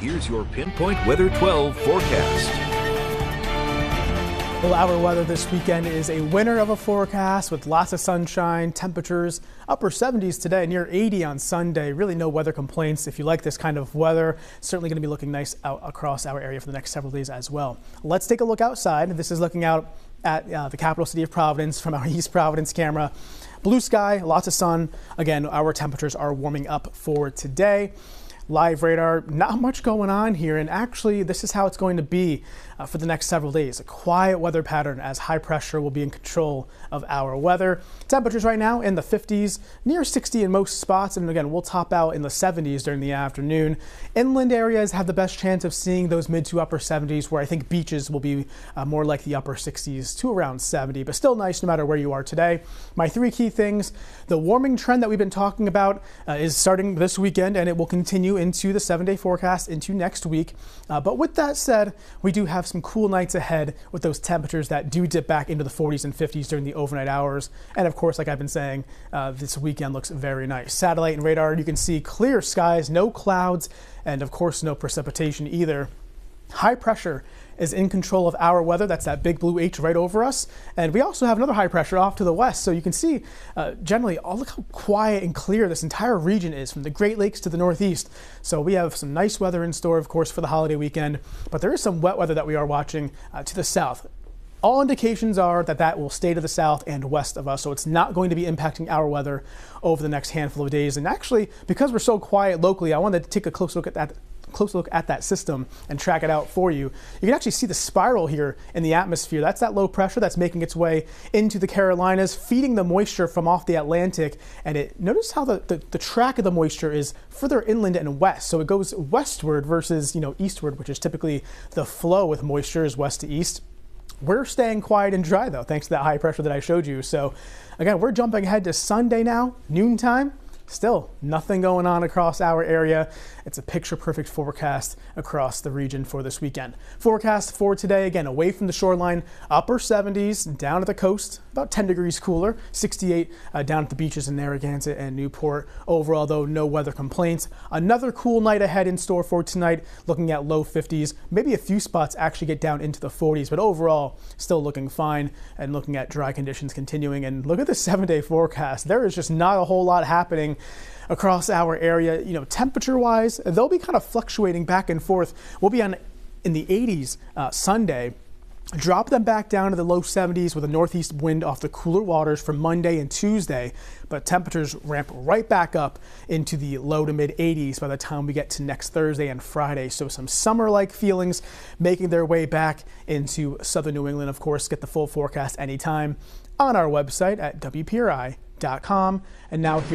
Here's your Pinpoint Weather 12 forecast. Well, our weather this weekend is a winner of a forecast with lots of sunshine, temperatures upper 70s today, near 80 on Sunday. Really no weather complaints. If you like this kind of weather, it's certainly going to be looking nice out across our area for the next several days as well. Let's take a look outside. This is looking out at uh, the capital city of Providence from our East Providence camera. Blue sky, lots of sun. Again, our temperatures are warming up for today live radar. Not much going on here, and actually, this is how it's going to be uh, for the next several days. A quiet weather pattern as high pressure will be in control of our weather. Temperatures right now in the 50s, near 60 in most spots, and again, we'll top out in the 70s during the afternoon. Inland areas have the best chance of seeing those mid to upper 70s, where I think beaches will be uh, more like the upper 60s to around 70, but still nice no matter where you are today. My three key things the warming trend that we've been talking about uh, is starting this weekend, and it will continue into the seven day forecast into next week. Uh, but with that said, we do have some cool nights ahead with those temperatures that do dip back into the 40s and 50s during the overnight hours. And of course, like I've been saying, uh, this weekend looks very nice. Satellite and radar, you can see clear skies, no clouds, and of course, no precipitation either. High pressure is in control of our weather. That's that big blue H right over us. And we also have another high pressure off to the west. So you can see uh, generally, oh, look how quiet and clear this entire region is from the Great Lakes to the northeast. So we have some nice weather in store, of course, for the holiday weekend. But there is some wet weather that we are watching uh, to the south. All indications are that that will stay to the south and west of us, so it's not going to be impacting our weather over the next handful of days. And actually, because we're so quiet locally, I wanted to take a close look at that close look at that system and track it out for you. You can actually see the spiral here in the atmosphere. That's that low pressure that's making its way into the Carolinas, feeding the moisture from off the Atlantic. And it notice how the, the, the track of the moisture is further inland and west. So it goes westward versus, you know, eastward, which is typically the flow with moisture is west to east. We're staying quiet and dry though, thanks to that high pressure that I showed you. So again, we're jumping ahead to Sunday now, noontime. Still, nothing going on across our area. It's a picture perfect forecast across the region for this weekend. Forecast for today, again, away from the shoreline, upper 70s, down at the coast, about 10 degrees cooler, 68 uh, down at the beaches in Narragansett and Newport. Overall, though, no weather complaints. Another cool night ahead in store for tonight, looking at low 50s. Maybe a few spots actually get down into the 40s, but overall, still looking fine and looking at dry conditions continuing. And look at the seven day forecast. There is just not a whole lot happening across our area. You know, temperature wise, they'll be kind of fluctuating back and forth. We'll be on in the 80s uh, Sunday. Drop them back down to the low 70s with a northeast wind off the cooler waters for Monday and Tuesday, but temperatures ramp right back up into the low to mid 80s by the time we get to next Thursday and Friday. So some summer like feelings making their way back into southern New England. Of course, get the full forecast anytime on our website at WPRI.com. And now here